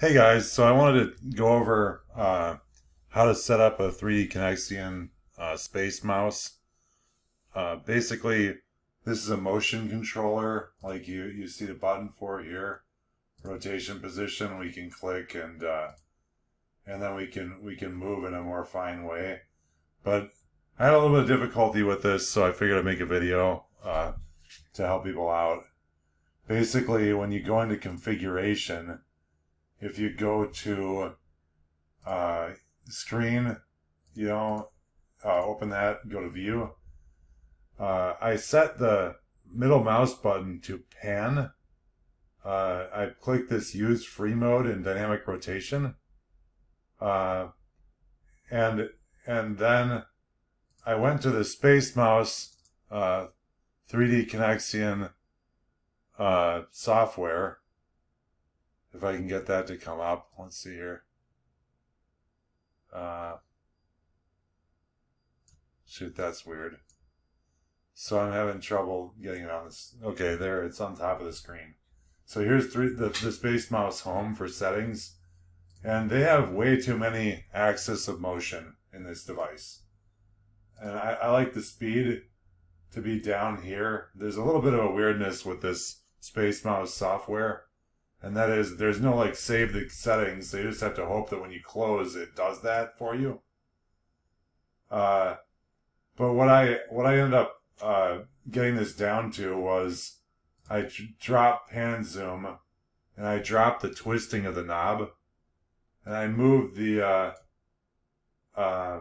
Hey guys, so I wanted to go over uh, how to set up a 3D Connexion uh, space mouse. Uh, basically, this is a motion controller, like you, you see the button for here. Rotation position, we can click and uh, and then we can we can move in a more fine way. But I had a little bit of difficulty with this, so I figured I'd make a video uh, to help people out. Basically, when you go into configuration, if you go to uh, screen, you know, uh, open that, go to view. Uh, I set the middle mouse button to pan. Uh, I click this use free mode in dynamic rotation. Uh, and, and then I went to the space mouse, 3D uh, Connexion, software if I can get that to come up. Let's see here. Uh, shoot, that's weird. So I'm having trouble getting it on this. Okay, there, it's on top of the screen. So here's three the, the Space Mouse Home for settings. And they have way too many axis of motion in this device. And I, I like the speed to be down here. There's a little bit of a weirdness with this Space Mouse software and that is there's no like save the settings. So you just have to hope that when you close it does that for you. Uh, but what i what i ended up uh, getting this down to was i dropped pan zoom and i dropped the twisting of the knob and i moved the uh, uh,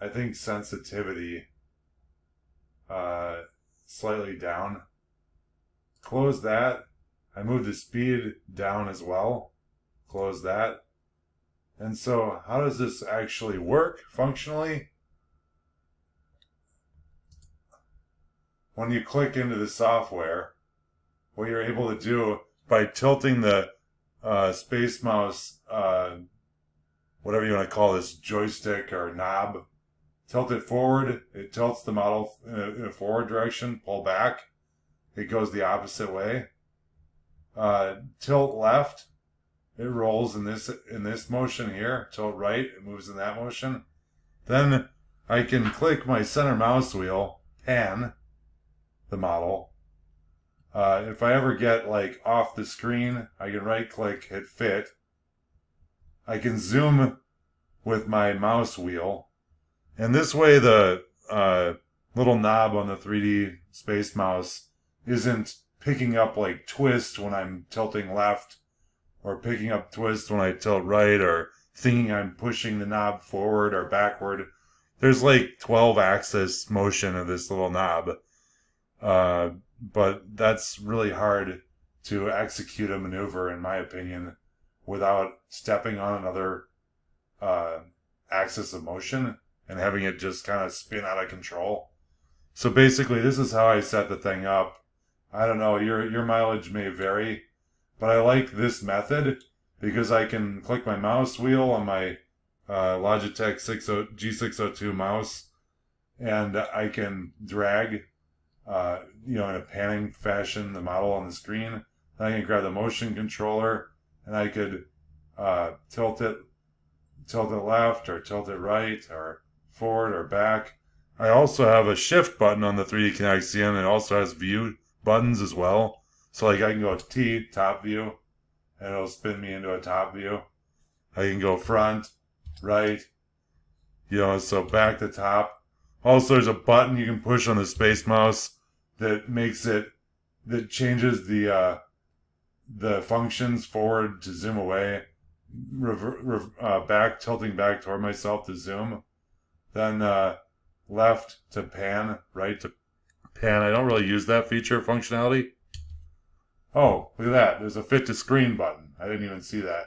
i think sensitivity uh, slightly down. Close that I moved the speed down as well. Close that. And so how does this actually work functionally? When you click into the software, what you're able to do by tilting the uh, space mouse, uh, whatever you want to call this, joystick or knob, tilt it forward, it tilts the model in a, in a forward direction, pull back, it goes the opposite way uh, tilt left, it rolls in this in this motion here. Tilt right, it moves in that motion. Then I can click my center mouse wheel, pan the model. Uh, if I ever get like off the screen, I can right click, hit fit. I can zoom with my mouse wheel. And this way the uh, little knob on the 3D space mouse isn't picking up like twist when I'm tilting left or picking up twist when I tilt right or thinking I'm pushing the knob forward or backward. There's like 12 axis motion of this little knob. Uh, but that's really hard to execute a maneuver, in my opinion, without stepping on another uh, axis of motion and having it just kind of spin out of control. So basically, this is how I set the thing up. I don't know, your your mileage may vary, but I like this method because I can click my mouse wheel on my uh, Logitech 60, G602 mouse and I can drag, uh, you know, in a panning fashion, the model on the screen. Then I can grab the motion controller and I could uh, tilt it, tilt it left or tilt it right or forward or back. I also have a shift button on the 3D Connexion. It also has view buttons as well. So like I can go T, top view, and it'll spin me into a top view. I can go front, right, you know, so back to top. Also, there's a button you can push on the space mouse that makes it, that changes the, uh, the functions forward to zoom away, rever, rever, uh, back, tilting back toward myself to zoom, then, uh, left to pan, right to and I don't really use that feature functionality. Oh, look at that. There's a fit to screen button. I didn't even see that.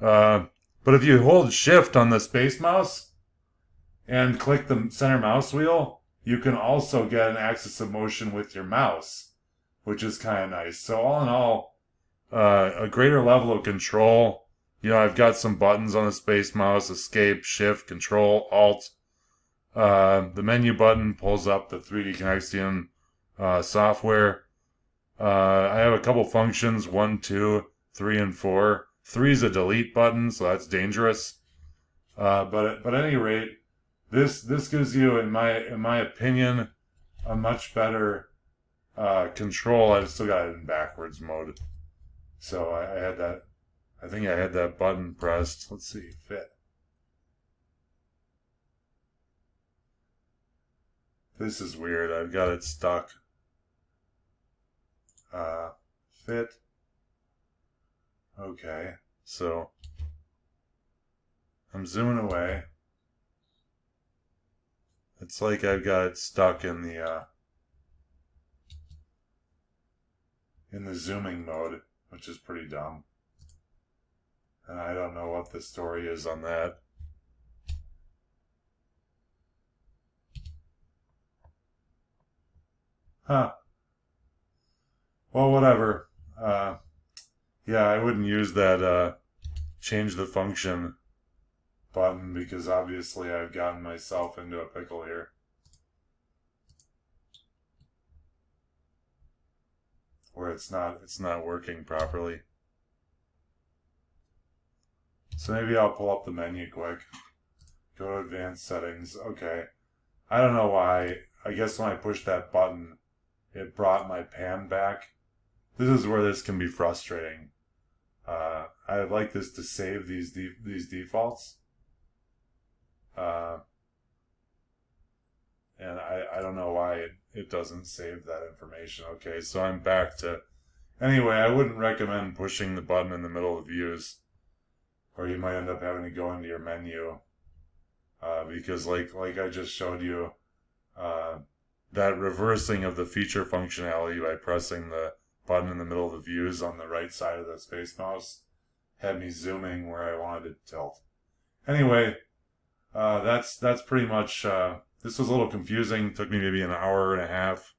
Uh, but if you hold shift on the space mouse and click the center mouse wheel, you can also get an axis of motion with your mouse, which is kind of nice. So all in all, uh, a greater level of control. You know, I've got some buttons on the space mouse, escape, shift, control, alt, uh, the menu button pulls up the 3D Connexion uh, software. Uh, I have a couple functions. One, two, three and four. Three is a delete button, so that's dangerous. Uh, but but at any rate, this this gives you, in my in my opinion, a much better uh, control. I've still got it in backwards mode, so I, I had that. I think I had that button pressed. Let's see, fit. This is weird. I've got it stuck. Uh, fit. Okay, so I'm zooming away. It's like I've got it stuck in the uh, in the zooming mode, which is pretty dumb. And I don't know what the story is on that. Huh. Well, whatever. Uh, yeah, I wouldn't use that uh, change the function button because obviously I've gotten myself into a pickle here. Where it's not it's not working properly. So maybe I'll pull up the menu quick. Go to advanced settings. Okay. I don't know why. I guess when I push that button, it brought my pan back. This is where this can be frustrating. Uh, I'd like this to save these de these defaults. Uh, and I, I don't know why it, it doesn't save that information. Okay, so I'm back to... Anyway, I wouldn't recommend pushing the button in the middle of views. Or you might end up having to go into your menu. Uh, because like like I just showed you, uh, that reversing of the feature functionality by pressing the button in the middle of the views on the right side of the space mouse had me zooming where I wanted to tilt. Anyway, uh, that's that's pretty much. Uh, this was a little confusing. Took me maybe an hour and a half,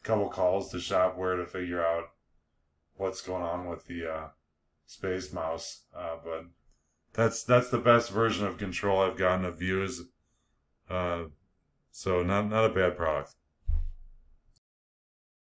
a couple calls to Shopware to figure out what's going on with the uh, space mouse. Uh, but that's that's the best version of control I've gotten of views. So not not a bad product.